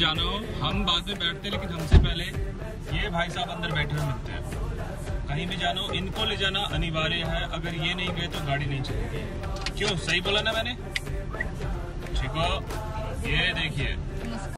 जाना हो, हम बाद में बैठते हैं, लेकिन हमसे पहले ये भाई साहब अंदर बैठे हुए मिलते हैं। कहीं भी जाना हो, इनको ले जाना अनिवार्य है। अगर ये नहीं गए तो गाड़ी नहीं चलेगी। क्यों? सही बोला ना मैंने? ठीक हो ये देखिए।